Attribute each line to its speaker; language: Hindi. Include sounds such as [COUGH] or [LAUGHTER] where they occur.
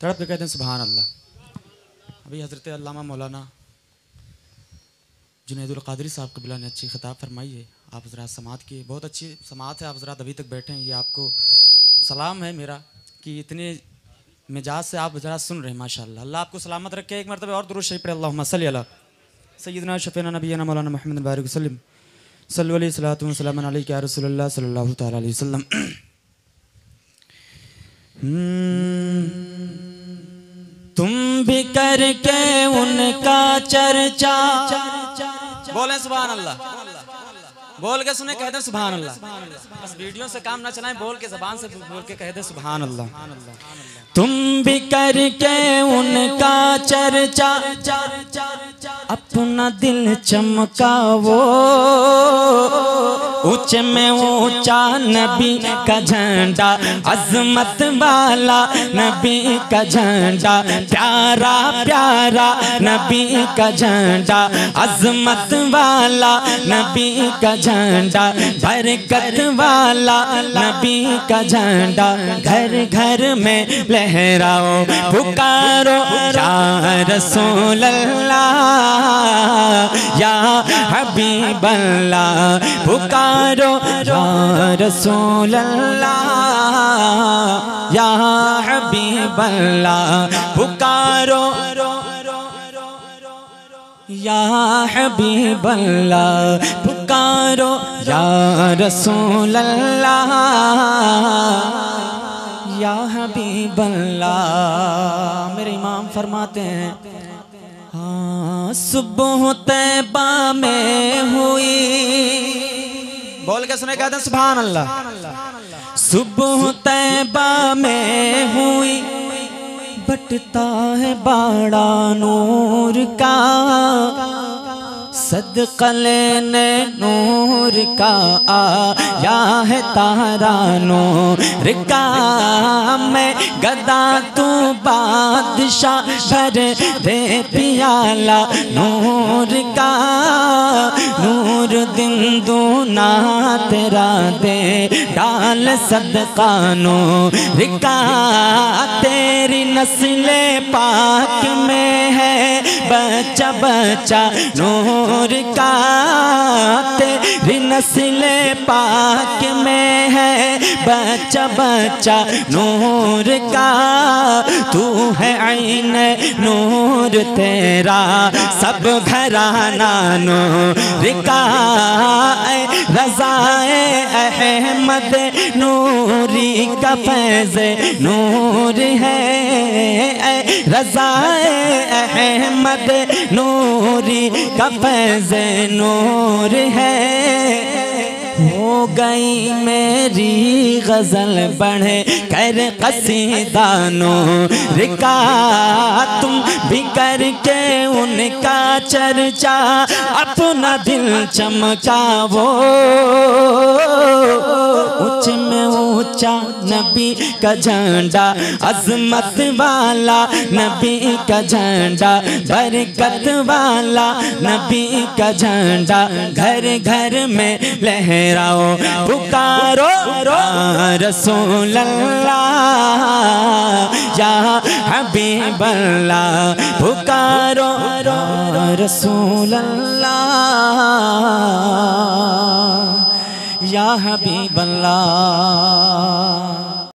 Speaker 1: तड़प के कहते हैं सुबहान अल्लाह अभी हज़रत अल्लामा मौलाना जुनेदुल कादरी साहब कबिला ने अच्छी खिताब फरमाई है। आप हजरात समात की, बहुत अच्छी समात है, आप हजरात अभी तक बैठे हैं। ये आपको सलाम है मेरा कि इतने मिजाज से आप हजरात सुन रहे हैं, माशाल्लाह। अल्लाह आपको सलामत रखे। एक मरतबा और दुरुस्त शरीफ अल्लाह सल सैदना शफ़ीना नबीना मौलाना मोहम्मद बारिक वसल्लम सल्लल्लाहु अलैहि वसल्लम अलैहि [CLEARS THROAT] या तुम भी करके उनका चर्चा। बोले सुबहान अल्लाह बोल के सुने कहते सुबहान अल्लाह बस वीडियो से काम ना चलाएँ, बोल के जबान से बोल के कहते सुबहान अल्लाह तुम भी करके उनका चर्चा। अपना दिल चमका वो ऊंच में ऊँचा नबी का झंडा, अजमत वाला नबी का झंडा, प्यारा प्यारा नबी का झंडा, अजमत वाला नबी का झंडा, बरकत वाला नबी का झंडा, घर घर में लहराओ, पुकारो, या रसूल अल्लाह या हबीब अल्लाह पुकारो या रसूल अल्लाह या हबीब अल्लाह पुकारो, या हबीब अल्लाह पुकारो, या रसूल अल्लाह या हबीब अल्लाह मेरे इमाम फरमाते हैं हाँ सुबह तैबा में के सुने कहते हैं सुभान अल्लाह सुबह तैबा में हुई, बटता है बाड़ा नूर का। सदकले ने नूर का आया है तारा नूर का। मैं गदा तू बादशाह भर दे पियाला नूर का। दूना तेरा दे, डाल सदका रिका तेरी नस्ले पाक में है। बच्चा बच्चा, नूर का, तेरी नस्ले पाक में है। बच्चा बच्चा, नूर का, तू है आइन नूर तेरा। सब घराना नूर का रजाए अहमद नूरी का फैज नूर है। रजाए अहमद नूरी का फैज नूर है। हो गई मेरी गज़ल बढ़े कर कसी कसीदानो। रिका तुम भी करके उनका चर्चा, अपना दिल चमका वो ऊंच में ऊँचा नबी का झंडा, अजमत वाला नबी का झंडा, बरकत वाला नबी का झंडा, घर घर में लहराओ पुकारो रसूल अल्लाह या हबीब अल्लाह पुकारो रसूल या हबीब अल्लाह